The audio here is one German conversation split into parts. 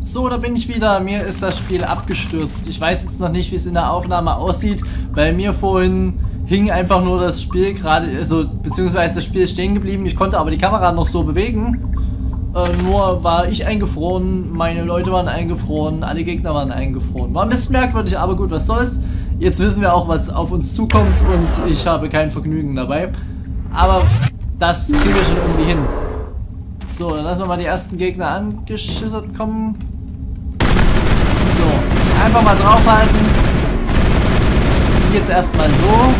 So, da bin ich wieder. Mir ist das Spiel abgestürzt. Ich weiß jetzt noch nicht, wie es in der Aufnahme aussieht. Bei mir vorhin hing einfach nur das Spiel gerade, also beziehungsweise das Spiel ist stehen geblieben. Ich konnte aber die Kamera noch so bewegen. Äh, nur war ich eingefroren, meine Leute waren eingefroren, alle Gegner waren eingefroren. War ein bisschen merkwürdig, aber gut, was soll's. Jetzt wissen wir auch, was auf uns zukommt und ich habe kein Vergnügen dabei. Aber das kriegen wir schon irgendwie hin. So, dann lassen wir mal die ersten Gegner angeschüssert kommen. So, einfach mal draufhalten. Jetzt erstmal so.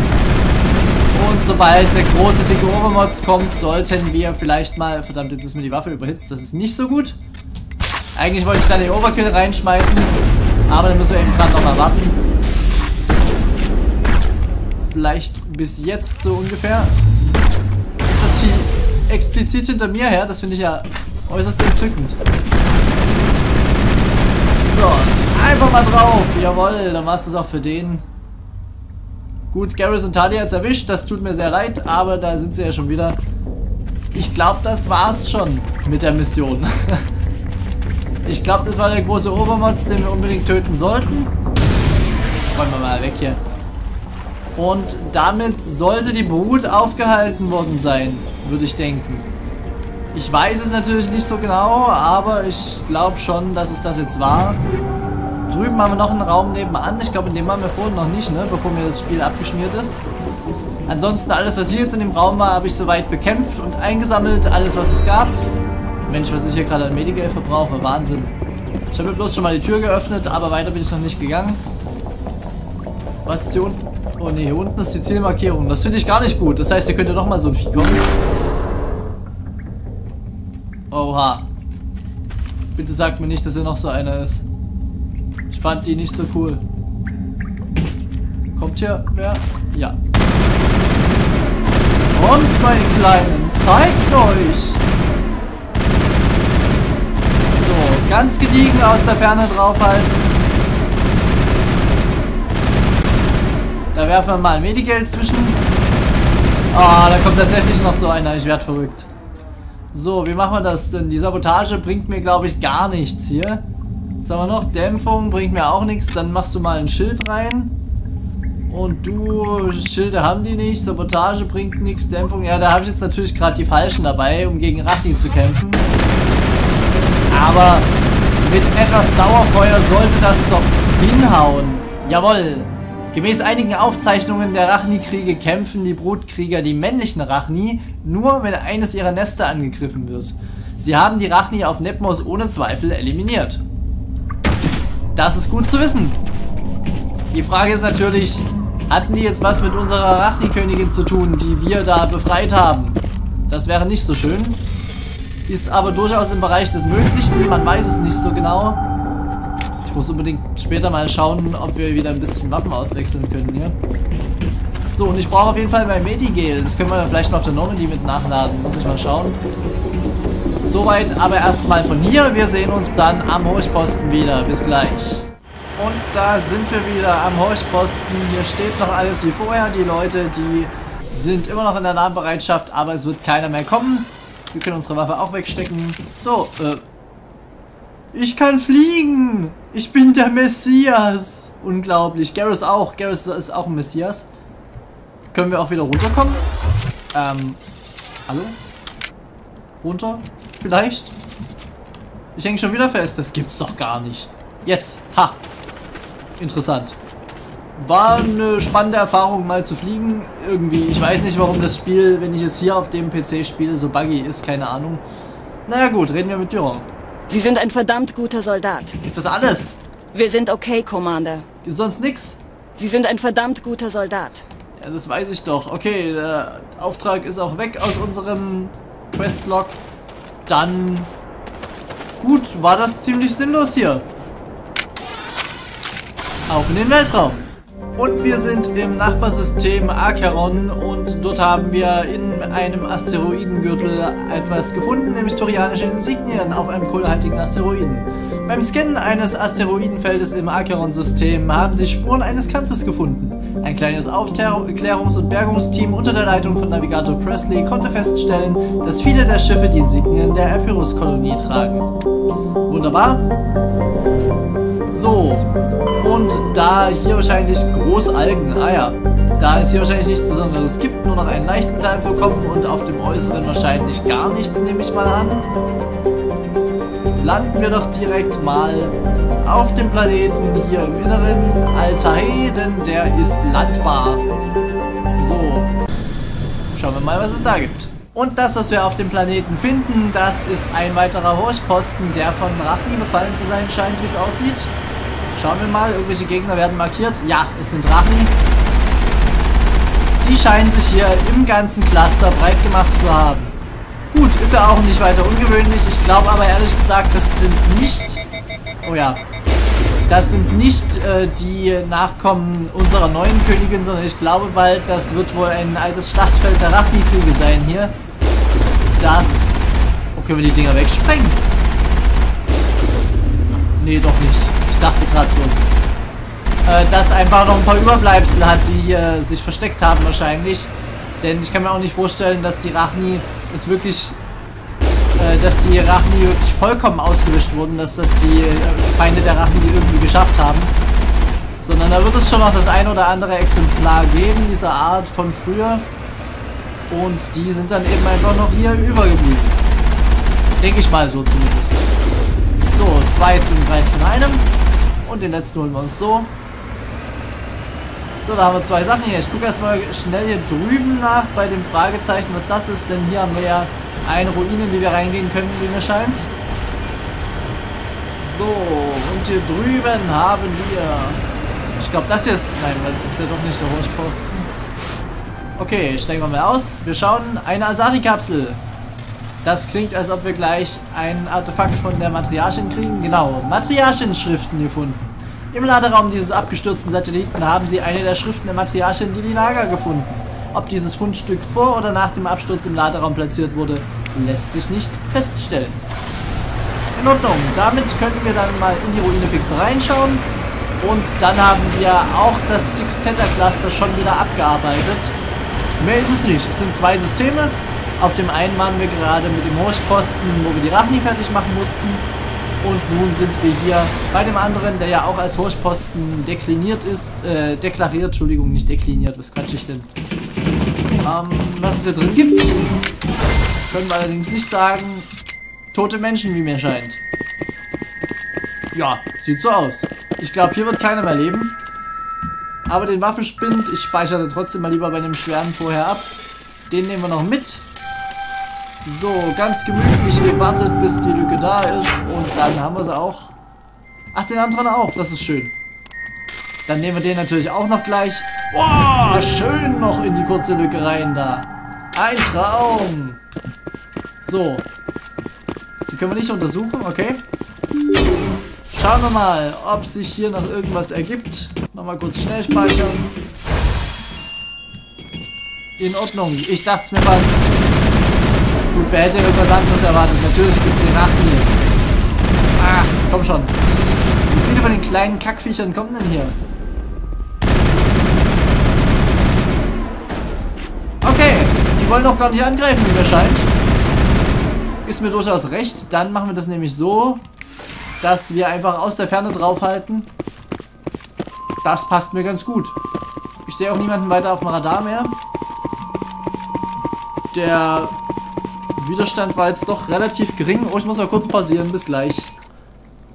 Und sobald der große dicke Overmods kommt, sollten wir vielleicht mal... Verdammt, jetzt ist mir die Waffe überhitzt. Das ist nicht so gut. Eigentlich wollte ich da den Overkill reinschmeißen. Aber dann müssen wir eben gerade noch mal warten. Vielleicht bis jetzt so ungefähr. Explizit hinter mir her? Das finde ich ja äußerst entzückend. So, einfach mal drauf. Jawohl, dann war es das auch für den. Gut, Garrison Talia hat erwischt, das tut mir sehr leid, aber da sind sie ja schon wieder. Ich glaube, das war's schon mit der Mission. ich glaube, das war der große Obermods, den wir unbedingt töten sollten. Räumen wir mal weg hier. Und damit sollte die Brut aufgehalten worden sein, würde ich denken. Ich weiß es natürlich nicht so genau, aber ich glaube schon, dass es das jetzt war. Drüben haben wir noch einen Raum nebenan. Ich glaube, in dem waren wir vorhin noch nicht, ne? Bevor mir das Spiel abgeschmiert ist. Ansonsten alles, was hier jetzt in dem Raum war, habe ich soweit bekämpft und eingesammelt. Alles, was es gab. Mensch, was ich hier gerade an Medigel verbrauche. Wahnsinn. Ich habe bloß schon mal die Tür geöffnet, aber weiter bin ich noch nicht gegangen. Was ist hier unten? Oh ne, hier unten ist die Zielmarkierung. Das finde ich gar nicht gut. Das heißt, hier könnte noch mal so ein Vieh kommen. Oha. Bitte sagt mir nicht, dass hier noch so einer ist. Ich fand die nicht so cool. Kommt hier wer? Ja. Und meine Kleinen, zeigt euch! So, ganz gediegen aus der Ferne draufhalten. Werfen wir mal Medigeld zwischen. Oh, da kommt tatsächlich noch so einer. Ich werde verrückt. So, wie machen wir das denn? Die Sabotage bringt mir, glaube ich, gar nichts hier. Was haben wir noch? Dämpfung bringt mir auch nichts. Dann machst du mal ein Schild rein. Und du, Schilde haben die nicht. Sabotage bringt nichts. Dämpfung, ja, da habe ich jetzt natürlich gerade die falschen dabei, um gegen Rachni zu kämpfen. Aber mit etwas Dauerfeuer sollte das doch hinhauen. Jawoll. Gemäß einigen Aufzeichnungen der Rachni-Kriege kämpfen die Brutkrieger, die männlichen Rachni, nur wenn eines ihrer Nester angegriffen wird. Sie haben die Rachni auf Nepmos ohne Zweifel eliminiert. Das ist gut zu wissen. Die Frage ist natürlich, hatten die jetzt was mit unserer Rachni-Königin zu tun, die wir da befreit haben? Das wäre nicht so schön. Ist aber durchaus im Bereich des Möglichen, man weiß es nicht so genau. Ich muss unbedingt später mal schauen, ob wir wieder ein bisschen Waffen auswechseln können hier. So, und ich brauche auf jeden Fall mein Medigel. Das können wir vielleicht mal auf der Normandy mit nachladen. Muss ich mal schauen. Soweit aber erstmal von hier. Wir sehen uns dann am Horchposten wieder. Bis gleich. Und da sind wir wieder am Horchposten. Hier steht noch alles wie vorher. Die Leute, die sind immer noch in der Nahbereitschaft, aber es wird keiner mehr kommen. Wir können unsere Waffe auch wegstecken. So, äh. Ich kann fliegen! Ich bin der Messias! Unglaublich. Garrus auch. Garrus ist auch ein Messias. Können wir auch wieder runterkommen? Ähm. Hallo? Runter? Vielleicht? Ich hänge schon wieder fest. Das gibt's doch gar nicht. Jetzt. Ha. Interessant. War eine spannende Erfahrung, mal zu fliegen. Irgendwie. Ich weiß nicht, warum das Spiel, wenn ich es hier auf dem PC spiele, so buggy ist. Keine Ahnung. Naja gut, reden wir mit Durand. Sie sind ein verdammt guter Soldat. Ist das alles? Wir sind okay, Commander. Ist sonst nix? Sie sind ein verdammt guter Soldat. Ja, das weiß ich doch. Okay, der Auftrag ist auch weg aus unserem Questlog. Dann... Gut, war das ziemlich sinnlos hier. Auf in den Weltraum. Und wir sind im Nachbarsystem Acheron und dort haben wir in einem Asteroidengürtel etwas gefunden, nämlich torianische Insignien auf einem kohlehaltigen Asteroiden. Beim Scannen eines Asteroidenfeldes im Acheron-System haben sie Spuren eines Kampfes gefunden. Ein kleines Aufklärungs- und Bergungsteam unter der Leitung von Navigator Presley konnte feststellen, dass viele der Schiffe die Insignien der Epirus-Kolonie tragen. Wunderbar. So, und da hier wahrscheinlich Großalgen, ah ja, da es hier wahrscheinlich nichts Besonderes gibt, nur noch ein Leichtmetallvorkommen und auf dem Äußeren wahrscheinlich gar nichts, nehme ich mal an, landen wir doch direkt mal auf dem Planeten hier im Inneren. Alter Heden, der ist landbar. So, schauen wir mal, was es da gibt. Und das, was wir auf dem Planeten finden, das ist ein weiterer Horchposten, der von Rachni befallen zu sein scheint, wie es aussieht. Schauen wir mal, irgendwelche Gegner werden markiert. Ja, es sind Rachni. Die scheinen sich hier im ganzen Cluster breit gemacht zu haben. Gut, ist ja auch nicht weiter ungewöhnlich. Ich glaube aber ehrlich gesagt, das sind nicht... Oh ja. Das sind nicht äh, die Nachkommen unserer neuen Königin, sondern ich glaube bald, das wird wohl ein altes Schlachtfeld der Rachni-Kriege sein hier. Das... Oh, können wir die Dinger wegsprengen? Nee, doch nicht. Ich dachte gerade bloß. Äh, das einfach noch ein paar Überbleibsel hat, die hier sich versteckt haben wahrscheinlich. Denn ich kann mir auch nicht vorstellen, dass die Rachni das wirklich, äh, dass die Rachni wirklich vollkommen ausgelöscht wurden, dass das die äh, Feinde der Rachni irgendwie geschafft haben. Sondern da wird es schon noch das ein oder andere Exemplar geben, dieser Art von früher. Und die sind dann eben einfach noch hier übergeblieben. Denke ich mal so zumindest. So, zwei zum Preis von einem. Und den letzten holen wir uns so. So, da haben wir zwei Sachen hier. Ich gucke erstmal schnell hier drüben nach bei dem Fragezeichen, was das ist. Denn hier haben wir ja eine Ruine, in die wir reingehen können, wie mir scheint. So, und hier drüben haben wir... Ich glaube, das hier ist... Nein, das ist ja doch nicht der Hochposten. Okay, steigen wir mal aus. Wir schauen. Eine Asari-Kapsel. Das klingt, als ob wir gleich ein Artefakt von der Matriarchin kriegen. Genau, Matriarchin-Schriften gefunden. Im Laderaum dieses abgestürzten Satelliten haben sie eine der Schriften der Matriarchin Lilinaga gefunden. Ob dieses Fundstück vor oder nach dem Absturz im Laderaum platziert wurde, lässt sich nicht feststellen. In Ordnung, damit können wir dann mal in die Ruine fix reinschauen. Und dann haben wir auch das Styx Theta Cluster schon wieder abgearbeitet. Mehr ist es nicht. Es sind zwei Systeme. Auf dem einen waren wir gerade mit dem Hochposten, wo wir die Rachni fertig machen mussten. Und nun sind wir hier bei dem anderen, der ja auch als Hochposten dekliniert ist, äh, deklariert, Entschuldigung, nicht dekliniert, was quatsch ich denn? Ähm, was es hier drin gibt, können wir allerdings nicht sagen. Tote Menschen, wie mir scheint. Ja, sieht so aus. Ich glaube, hier wird keiner mehr leben. Aber den Waffenspind, ich speichere trotzdem mal lieber bei dem schweren vorher ab. Den nehmen wir noch mit. So, ganz gemütlich gewartet, bis die Lücke da ist. Und dann haben wir sie auch. Ach, den anderen auch. Das ist schön. Dann nehmen wir den natürlich auch noch gleich. Boah, schön noch in die kurze Lücke rein da. Ein Traum. So. Die können wir nicht untersuchen, okay. Schauen wir mal, ob sich hier noch irgendwas ergibt. Nochmal kurz schnell speichern. In Ordnung. Ich dachte es mir fast. Gut, wer hätte irgendwas anderes erwartet? Natürlich gibt es hier. Ah, komm schon. Wie viele von den kleinen Kackviechern kommen denn hier? Okay, die wollen doch gar nicht angreifen, wie mir scheint. Ist mir durchaus recht. Dann machen wir das nämlich so, dass wir einfach aus der Ferne draufhalten. Das passt mir ganz gut. Ich sehe auch niemanden weiter auf dem Radar mehr. Der Widerstand war jetzt doch relativ gering. Oh, ich muss mal kurz pausieren. Bis gleich.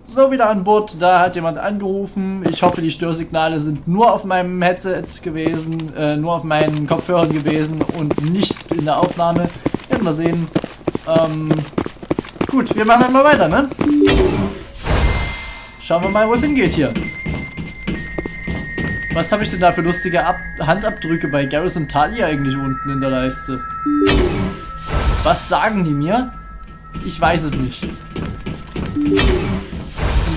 So, wieder an Bord. Da hat jemand angerufen. Ich hoffe, die Störsignale sind nur auf meinem Headset gewesen, äh, nur auf meinen Kopfhörern gewesen und nicht in der Aufnahme. Werden wir sehen. Ähm, gut, wir machen dann mal weiter, ne? Schauen wir mal, wo es hingeht hier. Was habe ich denn da für lustige Ab Handabdrücke bei Garrison Talia eigentlich unten in der Leiste? Was sagen die mir? Ich weiß es nicht. In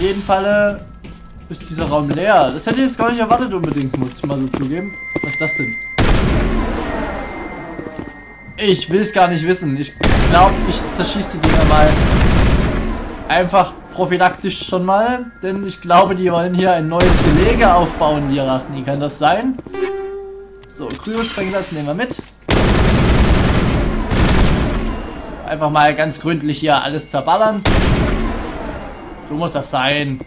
jedem Falle ist dieser Raum leer. Das hätte ich jetzt gar nicht erwartet unbedingt, muss ich mal so zugeben. Was ist das denn? Ich will es gar nicht wissen. Ich glaube, ich zerschieße die Dinger mal einfach prophylaktisch schon mal, denn ich glaube, die wollen hier ein neues Gelege aufbauen, die Arachni. Kann das sein? So, Kryosprengsatz nehmen wir mit. Einfach mal ganz gründlich hier alles zerballern. So muss das sein.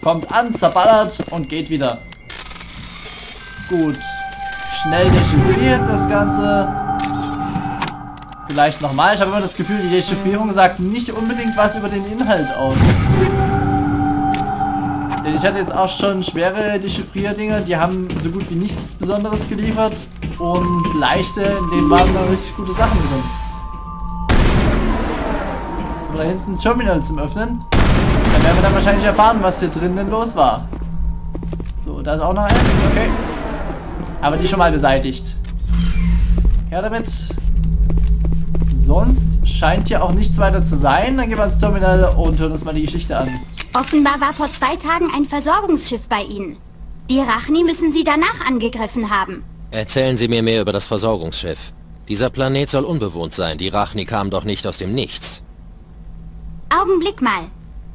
Kommt an, zerballert und geht wieder. Gut. Schnell dechiffriert das Ganze. Vielleicht nochmal. Ich habe immer das Gefühl, die Dechiffrierung sagt nicht unbedingt was über den Inhalt aus. Denn ich hatte jetzt auch schon schwere Dechiffrierdinger, die haben so gut wie nichts Besonderes geliefert. Und leichte, in denen waren da richtig gute Sachen drin. So, da hinten ein Terminal zum Öffnen. Dann werden wir dann wahrscheinlich erfahren, was hier drin denn los war. So, da ist auch noch eins. Okay. Aber die schon mal beseitigt. Her damit. Sonst scheint hier auch nichts weiter zu sein. Dann gehen wir ins Terminal und hören uns mal die Geschichte an. Offenbar war vor zwei Tagen ein Versorgungsschiff bei Ihnen. Die Rachni müssen Sie danach angegriffen haben. Erzählen Sie mir mehr über das Versorgungsschiff. Dieser Planet soll unbewohnt sein. Die Rachni kamen doch nicht aus dem Nichts. Augenblick mal.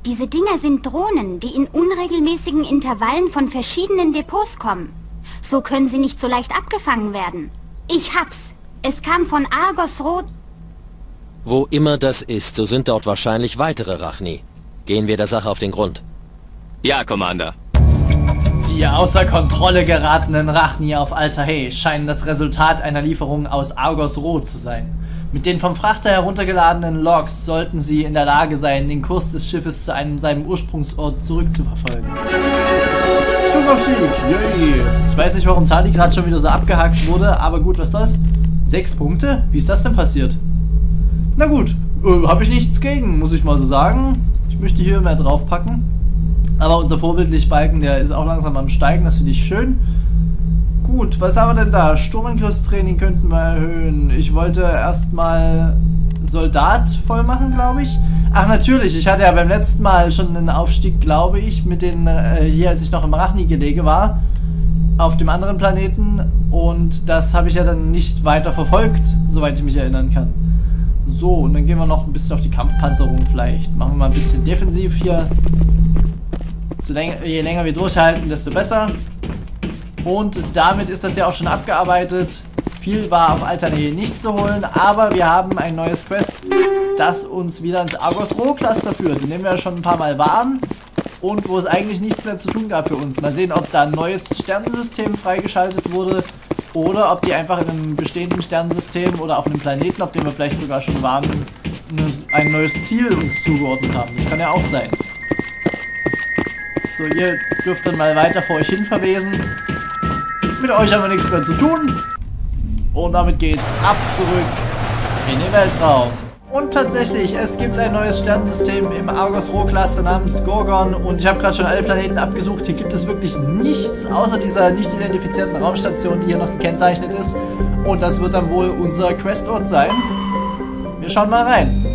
Diese Dinger sind Drohnen, die in unregelmäßigen Intervallen von verschiedenen Depots kommen. So können sie nicht so leicht abgefangen werden. Ich hab's. Es kam von Argos Rot. Wo immer das ist, so sind dort wahrscheinlich weitere Rachni. Gehen wir der Sache auf den Grund. Ja, Commander. Die außer Kontrolle geratenen Rachni auf Alta Hey scheinen das Resultat einer Lieferung aus Argos Rot zu sein. Mit den vom Frachter heruntergeladenen Logs sollten sie in der Lage sein, den Kurs des Schiffes zu einem seinem Ursprungsort zurückzuverfolgen. Stundaufstieg, yay! Ich weiß nicht, warum Tali gerade schon wieder so abgehakt wurde, aber gut, was soll's? Sechs Punkte? Wie ist das denn passiert? Na gut, äh, habe ich nichts gegen, muss ich mal so sagen. Ich möchte hier mehr draufpacken. Aber unser Vorbildlich-Balken, der ist auch langsam am Steigen, das finde ich schön. Gut, was haben wir denn da? Sturmangriffstraining könnten wir erhöhen. Ich wollte erstmal Soldat voll machen, glaube ich. Ach natürlich, ich hatte ja beim letzten Mal schon einen Aufstieg, glaube ich, mit den, äh, hier als ich noch im Rachni-Gelege war, auf dem anderen Planeten. Und das habe ich ja dann nicht weiter verfolgt, soweit ich mich erinnern kann. So, und dann gehen wir noch ein bisschen auf die Kampfpanzerung vielleicht. Machen wir mal ein bisschen defensiv hier. Länger, je länger wir durchhalten, desto besser. Und damit ist das ja auch schon abgearbeitet. Viel war auf Alternähe nicht zu holen, aber wir haben ein neues Quest, das uns wieder ins Argos Roh Cluster führt, in dem wir ja schon ein paar Mal waren und wo es eigentlich nichts mehr zu tun gab für uns. Mal sehen, ob da ein neues Sternensystem freigeschaltet wurde oder ob die einfach in einem bestehenden Sternensystem oder auf einem Planeten, auf dem wir vielleicht sogar schon waren, ein neues Ziel uns zugeordnet haben. Das kann ja auch sein. So, ihr dürft dann mal weiter vor euch hin verwesen. Mit euch haben wir nichts mehr zu tun. Und damit geht's ab zurück in den Weltraum. Und tatsächlich, es gibt ein neues Sternensystem im Argos Roh-Klasse namens Gorgon und ich habe gerade schon alle Planeten abgesucht. Hier gibt es wirklich nichts außer dieser nicht identifizierten Raumstation, die hier noch gekennzeichnet ist. Und das wird dann wohl unser Questort sein. Wir schauen mal rein.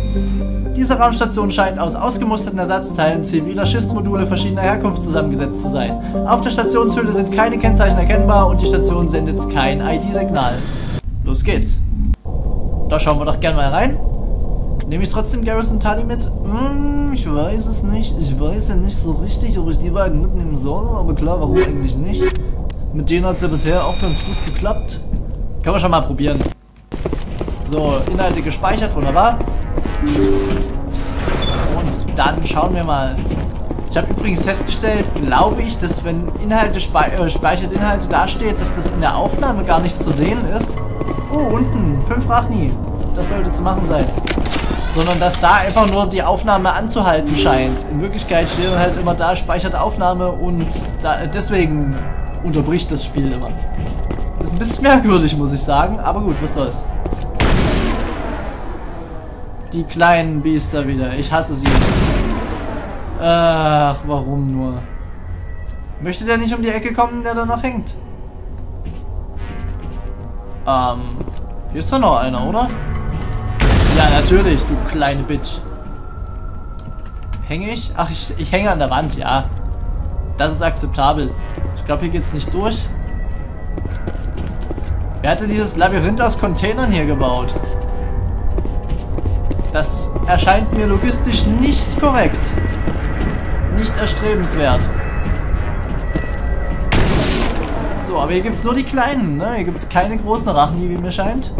Diese Raumstation scheint aus ausgemusterten Ersatzteilen ziviler Schiffsmodule verschiedener Herkunft zusammengesetzt zu sein. Auf der Stationshülle sind keine Kennzeichen erkennbar und die Station sendet kein ID-Signal. Los geht's. Da schauen wir doch gerne mal rein. Nehme ich trotzdem Garrison Tali mit? Hm, ich weiß es nicht. Ich weiß ja nicht so richtig, ob ich die beiden mitnehmen soll. Aber klar, warum eigentlich nicht? Mit denen hat es ja bisher auch ganz gut geklappt. Können wir schon mal probieren. So, Inhalte gespeichert, wunderbar. Und dann schauen wir mal. Ich habe übrigens festgestellt, glaube ich, dass wenn Inhalte spe äh, speichert Inhalte dasteht, dass das in der Aufnahme gar nicht zu sehen ist. Oh, unten, 5 Rachni. Das sollte zu machen sein. Sondern dass da einfach nur die Aufnahme anzuhalten scheint. In Wirklichkeit steht halt immer da, speichert Aufnahme und da, deswegen unterbricht das Spiel immer. Ist ein bisschen merkwürdig, muss ich sagen, aber gut, was soll's. Die kleinen Biester wieder. Ich hasse sie. Ach, warum nur? Möchte der nicht um die Ecke kommen, der da noch hängt? Ähm, hier ist doch noch einer, oder? Ja, natürlich, du kleine Bitch. Hänge ich? Ach, ich, ich hänge an der Wand, ja. Das ist akzeptabel. Ich glaube, hier geht's nicht durch. Wer hatte dieses Labyrinth aus Containern hier gebaut? Das erscheint mir logistisch nicht korrekt. Nicht erstrebenswert. So, aber hier gibt es nur die kleinen, ne? Hier gibt es keine großen Rachni, wie mir scheint.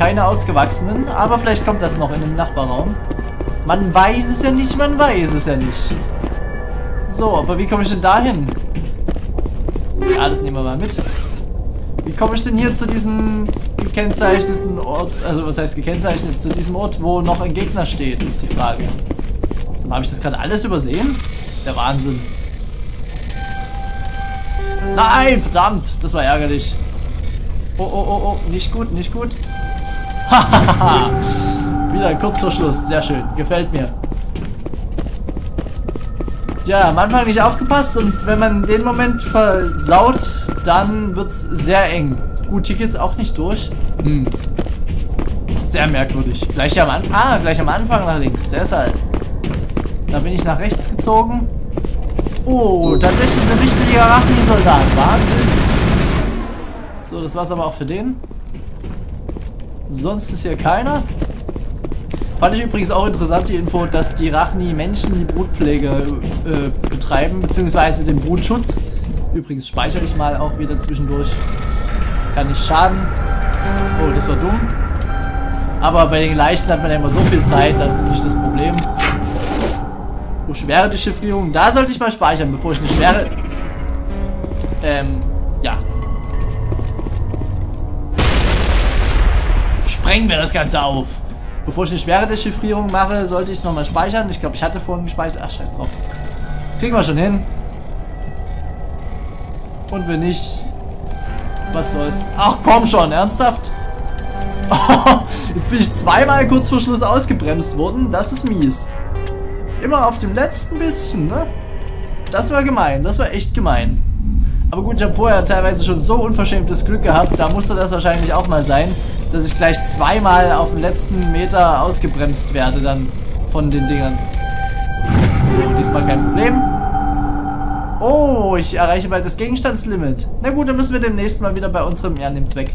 Keine ausgewachsenen, aber vielleicht kommt das noch in den Nachbarraum. Man weiß es ja nicht, man weiß es ja nicht. So, aber wie komme ich denn da hin? Ja, das nehmen wir mal mit. Wie komme ich denn hier zu diesem gekennzeichneten Ort, also was heißt gekennzeichnet, zu diesem Ort, wo noch ein Gegner steht, ist die Frage. So, habe ich das gerade alles übersehen? Der Wahnsinn. Nein, verdammt, das war ärgerlich. Oh, oh, oh, oh, nicht gut, nicht gut. Wieder kurz vor Schluss, sehr schön, gefällt mir. Ja, am Anfang nicht aufgepasst und wenn man den Moment versaut, dann wird es sehr eng. Gut, hier geht es auch nicht durch. Hm. Sehr merkwürdig. Gleich am, An ah, gleich am Anfang nach links, deshalb. Da bin ich nach rechts gezogen. Oh, tatsächlich ein richtiger Arachni-Soldat. Wahnsinn. So, das war's aber auch für den. Sonst ist hier keiner. Fand ich übrigens auch interessant die Info, dass die Rachni Menschen die Brutpflege äh, betreiben, beziehungsweise den Brutschutz. Übrigens speichere ich mal auch wieder zwischendurch. Kann nicht schaden. Oh, das war dumm. Aber bei den Leichten hat man ja immer so viel Zeit, das ist nicht das Problem. Oh, schwere Dechiffrierung. Da sollte ich mal speichern, bevor ich eine schwere... Ähm, ja. Sprengen wir das Ganze auf. Bevor ich eine schwere Dechiffrierung mache, sollte ich nochmal speichern. Ich glaube, ich hatte vorhin gespeichert. Ach, scheiß drauf. Kriegen wir schon hin. Und wenn nicht, was soll's. Ach komm schon, ernsthaft? jetzt bin ich zweimal kurz vor Schluss ausgebremst worden. Das ist mies. Immer auf dem letzten bisschen, ne? Das war gemein. Das war echt gemein. Aber gut, ich habe vorher teilweise schon so unverschämtes Glück gehabt. Da musste das wahrscheinlich auch mal sein, dass ich gleich zweimal auf dem letzten Meter ausgebremst werde dann von den Dingern. So, diesmal kein Problem. Oh, ich erreiche bald das Gegenstandslimit. Na gut, dann müssen wir demnächst mal wieder bei unserem, ja, nehmt's weg,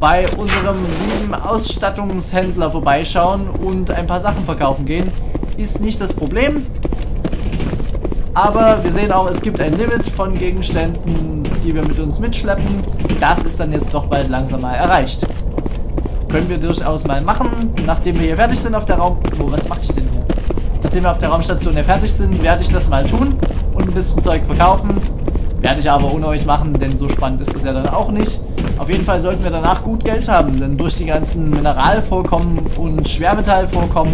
bei unserem lieben Ausstattungshändler vorbeischauen und ein paar Sachen verkaufen gehen. Ist nicht das Problem. Aber wir sehen auch, es gibt ein Limit von Gegenständen, die wir mit uns mitschleppen. Das ist dann jetzt doch bald langsam mal erreicht. Können wir durchaus mal machen. Nachdem wir hier fertig sind auf der Raum... Oh, was mache ich denn hier? Nachdem wir auf der Raumstation hier fertig sind, werde ich das mal tun und ein bisschen Zeug verkaufen. Werde ich aber ohne euch machen, denn so spannend ist das ja dann auch nicht. Auf jeden Fall sollten wir danach gut Geld haben, denn durch die ganzen Mineralvorkommen und Schwermetallvorkommen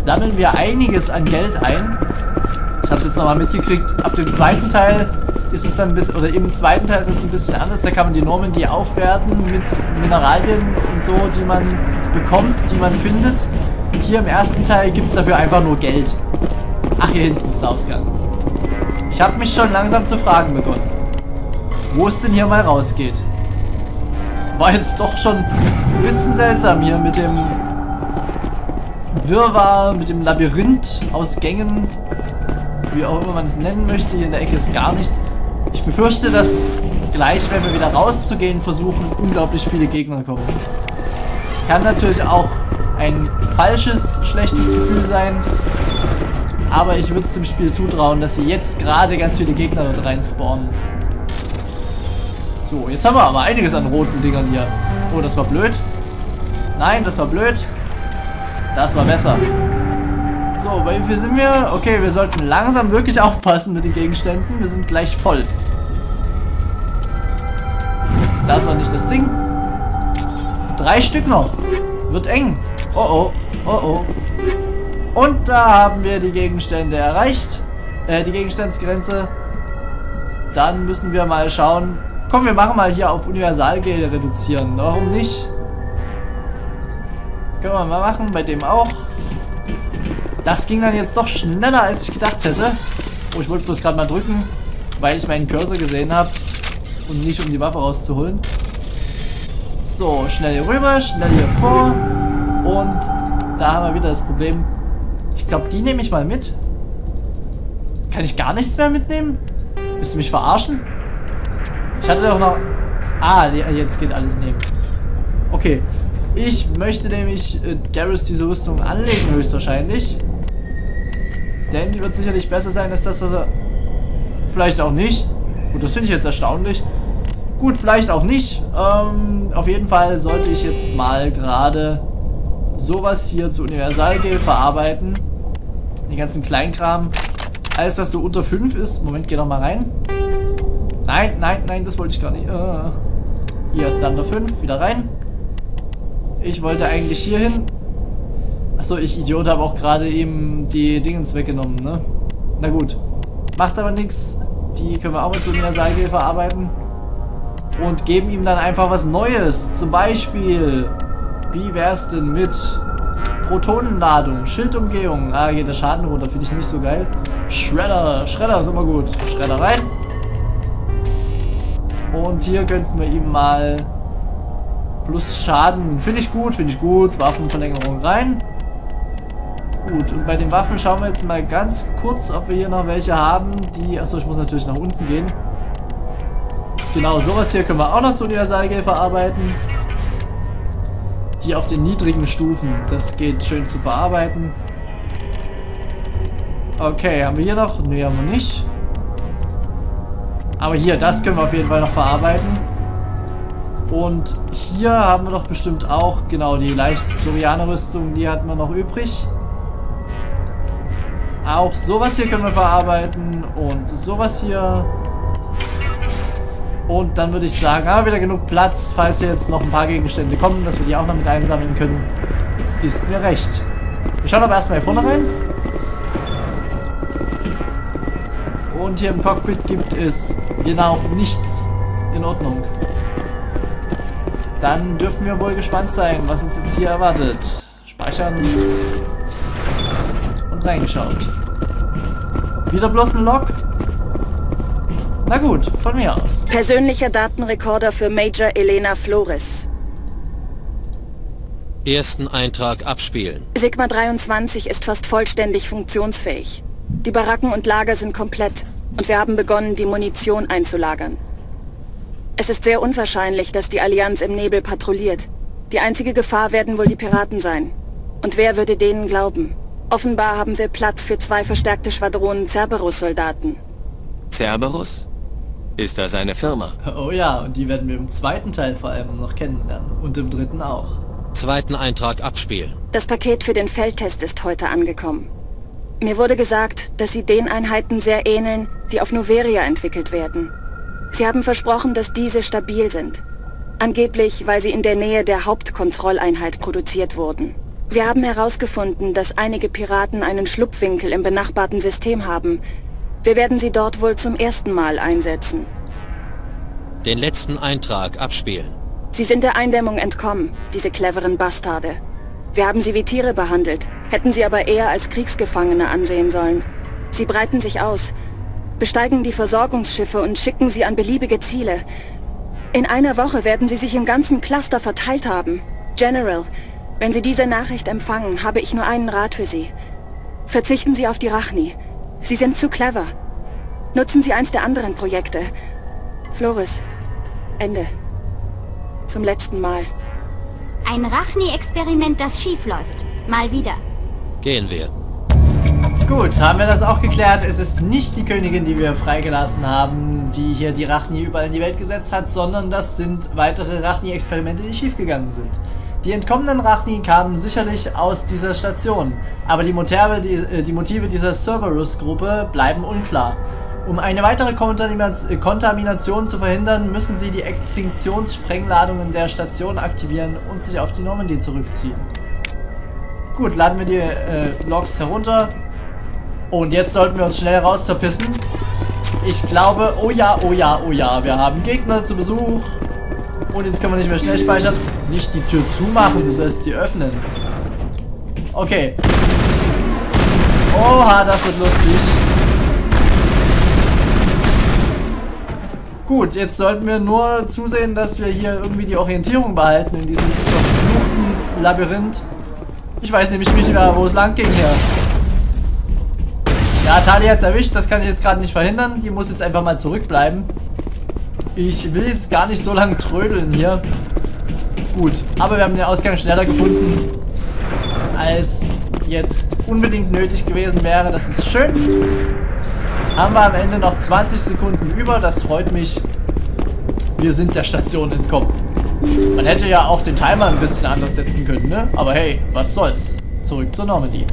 sammeln wir einiges an Geld ein. Ich habe es jetzt nochmal mitgekriegt, ab dem zweiten Teil ist es dann ein bisschen, oder im zweiten Teil ist es ein bisschen anders, da kann man die Normandy aufwerten mit Mineralien und so, die man bekommt, die man findet. Hier im ersten Teil gibt es dafür einfach nur Geld. Ach, hier hinten ist der Ausgang. Ich habe mich schon langsam zu fragen begonnen, wo es denn hier mal rausgeht. War jetzt doch schon ein bisschen seltsam hier mit dem Wirrwarr, mit dem Labyrinth aus Gängen, wie auch immer man es nennen möchte. Hier in der Ecke ist gar nichts. Ich befürchte, dass gleich, wenn wir wieder rauszugehen versuchen, unglaublich viele Gegner kommen. Kann natürlich auch ein falsches, schlechtes Gefühl sein. Aber ich würde es dem Spiel zutrauen, dass sie jetzt gerade ganz viele Gegner dort rein spawnen. So, jetzt haben wir aber einiges an roten Dingern hier. Oh, das war blöd. Nein, das war blöd. Das war besser. So, bei wie viel sind wir? Okay, wir sollten langsam wirklich aufpassen mit den Gegenständen. Wir sind gleich voll. Das war nicht das Ding. Drei Stück noch. Wird eng. Oh oh. Oh oh. Und da haben wir die Gegenstände erreicht. Äh, die Gegenstandsgrenze. Dann müssen wir mal schauen. Komm, wir machen mal hier auf Universalgel reduzieren. Warum nicht? Können wir mal machen. Bei dem auch. Das ging dann jetzt doch schneller, als ich gedacht hätte. Oh, ich wollte bloß gerade mal drücken, weil ich meinen Cursor gesehen habe. Und nicht, um die Waffe rauszuholen. So, schnell hier rüber, schnell hier vor. Und da haben wir wieder das Problem, ich glaube, die nehme ich mal mit. Kann ich gar nichts mehr mitnehmen? Willst du mich verarschen? Ich hatte doch noch... Ah, jetzt geht alles neben. Okay. Ich möchte nämlich äh, Garrus diese Rüstung anlegen, höchstwahrscheinlich. Denn die wird sicherlich besser sein als das, was er... Vielleicht auch nicht. Gut, das finde ich jetzt erstaunlich. Gut, vielleicht auch nicht. Ähm, auf jeden Fall sollte ich jetzt mal gerade sowas hier zu Universalgel verarbeiten. Den ganzen Kleinkram. Alles, was so unter 5 ist. Moment, geh noch mal rein. Nein, nein, nein, das wollte ich gar nicht. Uh. Hier, Thunder 5, wieder rein. Ich wollte eigentlich hier hin. Achso, ich Idiot habe auch gerade eben die Dingens weggenommen, ne? Na gut. Macht aber nichts. Die können wir auch mit so Universalgel verarbeiten. Und geben ihm dann einfach was Neues. Zum Beispiel, wie wär's denn mit Protonenladung, Schildumgehung. Ah, geht der Schaden runter, finde ich nicht so geil. Shredder, Shredder ist immer gut. Shredder rein. Und hier könnten wir ihm mal plus Schaden. Finde ich gut, finde ich gut. Waffenverlängerung rein. Gut, und bei den Waffen schauen wir jetzt mal ganz kurz, ob wir hier noch welche haben, die... Achso, ich muss natürlich nach unten gehen. Genau, sowas hier können wir auch noch zu Universalgel verarbeiten. Die auf den niedrigen Stufen. Das geht schön zu verarbeiten. Okay, haben wir hier noch? Ne, haben wir nicht. Aber hier, das können wir auf jeden Fall noch verarbeiten. Und hier haben wir doch bestimmt auch, genau, die leicht Dorianer-Rüstung, die hatten wir noch übrig. Auch sowas hier können wir verarbeiten und sowas hier. Und dann würde ich sagen, haben wir wieder genug Platz, falls hier jetzt noch ein paar Gegenstände kommen, dass wir die auch noch mit einsammeln können. Ist mir recht. Wir schauen aber erstmal hier vorne rein. Und hier im Cockpit gibt es genau nichts in Ordnung. Dann dürfen wir wohl gespannt sein, was uns jetzt hier erwartet. Speichern. Reingeschaut. Wieder bloß ein Log? Na gut, von mir aus. Persönlicher Datenrekorder für Major Elena Flores. Ersten Eintrag abspielen. Sigma 23 ist fast vollständig funktionsfähig. Die Baracken und Lager sind komplett und wir haben begonnen, die Munition einzulagern. Es ist sehr unwahrscheinlich, dass die Allianz im Nebel patrouilliert. Die einzige Gefahr werden wohl die Piraten sein. Und wer würde denen glauben? Offenbar haben wir Platz für zwei verstärkte Schwadronen Cerberus-Soldaten. Cerberus? Ist das eine Firma? Oh ja, und die werden wir im zweiten Teil vor allem noch kennenlernen. Und im dritten auch. Zweiten Eintrag abspielen. Das Paket für den Feldtest ist heute angekommen. Mir wurde gesagt, dass sie den Einheiten sehr ähneln, die auf Noveria entwickelt werden. Sie haben versprochen, dass diese stabil sind. Angeblich, weil sie in der Nähe der Hauptkontrolleinheit produziert wurden. Wir haben herausgefunden, dass einige Piraten einen Schlupfwinkel im benachbarten System haben. Wir werden sie dort wohl zum ersten Mal einsetzen. Den letzten Eintrag abspielen. Sie sind der Eindämmung entkommen, diese cleveren Bastarde. Wir haben sie wie Tiere behandelt, hätten sie aber eher als Kriegsgefangene ansehen sollen. Sie breiten sich aus, besteigen die Versorgungsschiffe und schicken sie an beliebige Ziele. In einer Woche werden sie sich im ganzen Cluster verteilt haben. General, wenn Sie diese Nachricht empfangen, habe ich nur einen Rat für Sie. Verzichten Sie auf die Rachni. Sie sind zu clever. Nutzen Sie eins der anderen Projekte. Flores, Ende. Zum letzten Mal. Ein Rachni-Experiment, das schief läuft. Mal wieder. Gehen wir. Gut, haben wir das auch geklärt. Es ist nicht die Königin, die wir freigelassen haben, die hier die Rachni überall in die Welt gesetzt hat, sondern das sind weitere Rachni-Experimente, die schiefgegangen sind. Die entkommenen Rachni kamen sicherlich aus dieser Station, aber die Motive, die, äh, die Motive dieser Cerberus-Gruppe bleiben unklar. Um eine weitere Kontamination zu verhindern, müssen sie die Extinktionssprengladungen der Station aktivieren und sich auf die Normandie zurückziehen. Gut, laden wir die äh, Logs herunter. Und jetzt sollten wir uns schnell raus verpissen. Ich glaube, oh ja, oh ja, oh ja, wir haben Gegner zu Besuch. Und jetzt können wir nicht mehr schnell speichern. Nicht die Tür zumachen, du sollst sie öffnen. Okay. Oha, das wird lustig. Gut, jetzt sollten wir nur zusehen, dass wir hier irgendwie die Orientierung behalten in diesem verfluchten Labyrinth. Ich weiß nämlich nicht mehr, wo es lang ging hier. Ja, Tali hat es erwischt, das kann ich jetzt gerade nicht verhindern. Die muss jetzt einfach mal zurückbleiben. Ich will jetzt gar nicht so lange trödeln hier. Gut, aber wir haben den Ausgang schneller gefunden, als jetzt unbedingt nötig gewesen wäre. Das ist schön. Haben wir am Ende noch 20 Sekunden über. Das freut mich. Wir sind der Station entkommen. Man hätte ja auch den Timer ein bisschen anders setzen können, ne? Aber hey, was soll's. Zurück zur Normandy.